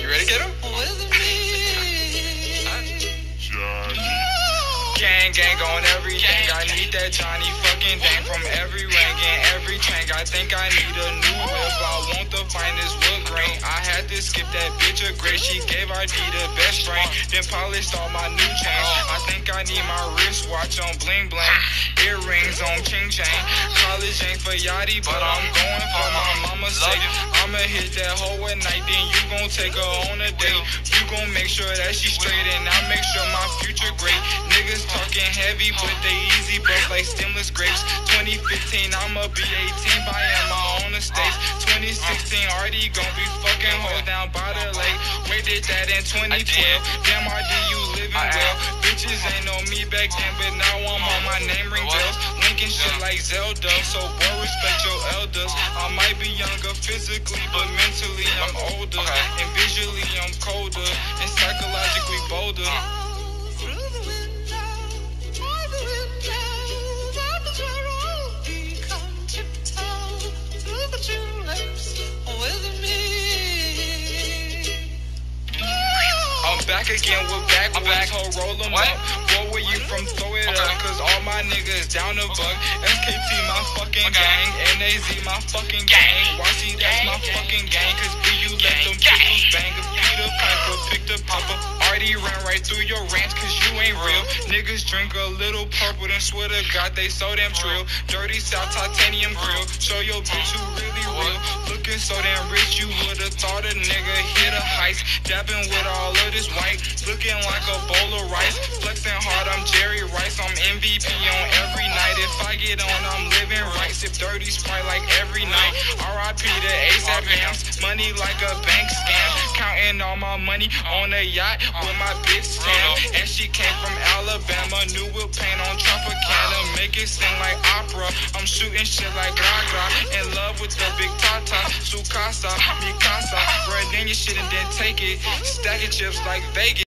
You ready, kiddo? Gang, gang on everything. I need that Johnny fucking thing from every rank and every tank. I think I need a new whip. I want the finest wood grain. I had to skip that bitch a grade. She gave ID the best friend. Then polished all my new chains. I think I need my wristwatch on bling bling. Earrings on ching chain. College ain't for yachty, but I'm going for my mama's sake. I'ma hit that hoe at night, then you gon' take her on a date. You gon' make sure that she straight, and I'll make sure my future great. Niggas talking heavy, but they easy, but like stemless grapes. 2015, I'ma be 18, buying my own estates. 2016, already gon' be fucking hoes down by the lake. Wait, did that in 2012. Damn, RD, you living well. Bitches ain't know me back then, but now I'm on my name ring bells. Linking shit like Zelda, so boy, respect your elders. I might be younger physically, but mentally I'm older. And visually I'm colder, and psychologically bolder. Through the window, through the window, up the road, come tiptoe through the tulips with me. I'm back again with backwoods, roll 'em What? up. Boy, cause all my niggas down the buck. SKT, my fucking gang. NAZ, my fucking gang. YC, that's my fucking gang, cause B, you let them pistols bang. If Peter Piper picked up Papa, already ran right through your ranch, cause you ain't real. Niggas drink a little purple, then swear to God they so damn trill. Dirty South titanium grill, show your bitch who really real. Looking so damn rich, you would've thought a nigga hit a heist. Dabbing with all of this white, looking like a bowl of rice. Flexing hard, I'm Jerry Rice, MVP on every night. If I get on, I'm living right. Sip dirty sprite like every night. RIP to ASAP Yams, money like a bank scam. Counting all my money on a yacht with my bitch Sam. And she came from Alabama, new whip paint on Tropicana. Make it sing like opera. I'm shooting shit like Gaga. In love with the big Tata, Sukasa, Mikasa. Run in your shit and then take it. Stacking chips like Vegas.